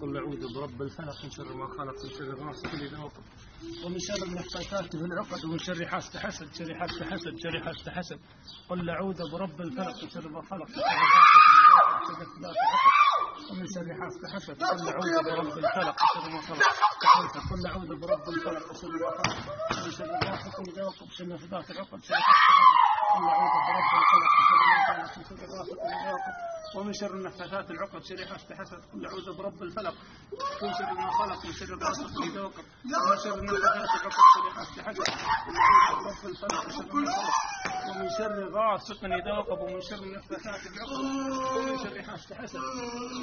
قل أعوذ برب الفلق من شر ما خلق من شر غاسق إذا وقب ومن شر النفاثات في العقد ومن شر حاسد حسد شر حاسد حسد شر حاسد حسد قل أعوذ برب الفلق من شر ما خلق ومن شر حاسد حسد قل أعوذ برب الفلق من شر ما خلق قل أعوذ برب الفلق من شر ما خلق من شر غاسق إذا وقب شر نفاثات العقد شر قل أعوذ برب الفلق من شر ما خلق من شر غاسق إذا وقب ومن شر النفاثات العقد شر حسد قل أعوذ برب الفلق. من شر ما خلق من شر غاسق إذا وقب ومن شر النفاثات العقد شر حسد حسد. قل برب الفلق من شر ما خلق ومن شر غاسق إذا وقب ومن شر النفاثات العقد ومن شر حسد حسد.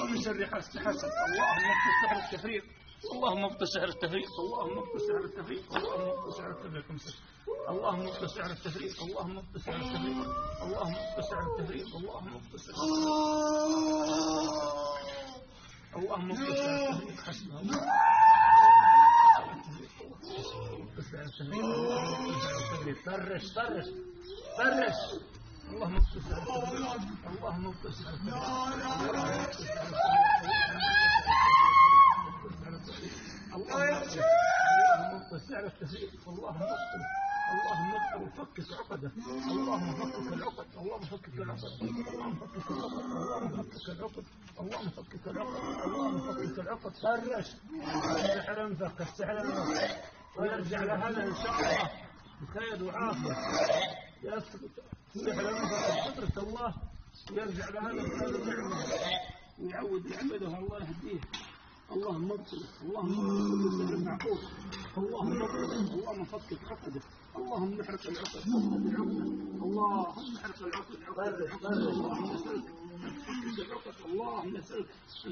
ومن شر حسد حسد. اللهم ابطل سحر التفريق. اللهم ابطل سحر التفريق. اللهم ابطل سحر التفريق. اللهم ابطل سحر التفريق. اللهم اخفض سعر التفريط اللهم اخفض سعر التفريط اللهم اخفض سعر التفريط اللهم اخفض سعر التفريط اللهم اخفض سعر التفريط حسبنا اللهم فرش فرش فرش اللهم اغفر اللهم اغفر اللهم اغفر اللهم اغفر اللهم فكك عقده اللهم فكك العقد. اللهم فكك العقد. اللهم فكك العقد. اللهم فكك العقد. اللهم فكك العقد. اللهم فكك العقد. فرش السحر انفك السحر انفك ويرجع لهذا إن شاء الله. بخير وعافية. يثبت السحر انفك قدرة الله. ويرجع لهذا بخير ونعمه ويعود يعبده الله يهديه. اللهم ابطل اللهم ابطل كل سحر معقول اللهم اللهم فكك عقده اللهم احرق العقد اللهم احرق العقد اللهم نسألك اللهم نسألك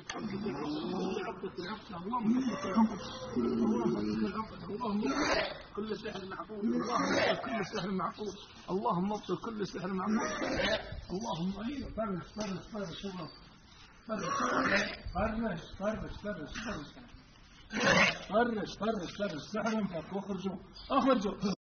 تحقق العقد عقدة العقد اللهم فكك العقد اللهم فكك العقد اللهم كل سحر معقول اللهم كل سحر معقول اللهم ابطل كل سحر معقول اللهم أيوه فرش فرش فرش فرش فرش فرش فرش فرش فرش فرش فرش فرش. سحرهم فاخرجوا اخرجوا